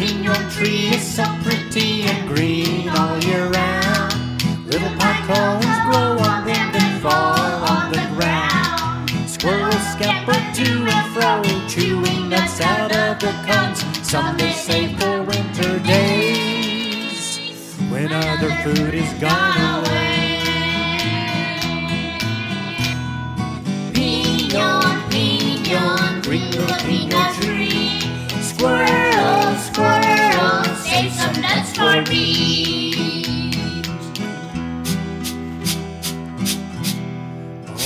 pinon tree is so pretty and green all year round. Little pine cones grow on them and fall on the ground. Squirrels scamper to and fro, chewing nuts out of the cones. Some they save for winter days when other food is gone away. Pinon, pinon, green little pinon tree. Squirrel,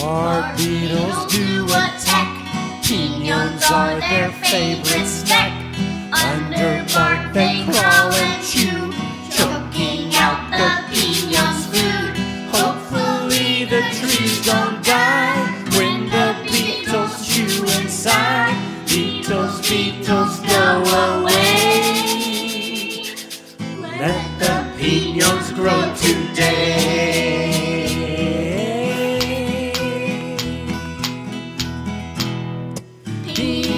Our beetles do attack. Pinyons are their favorite snack. Under bark they crawl and chew, choking out the pinon's food. Hopefully the trees don't die when the beetles chew inside. Beetles, beetles, go away. Let the pinyons grow today. be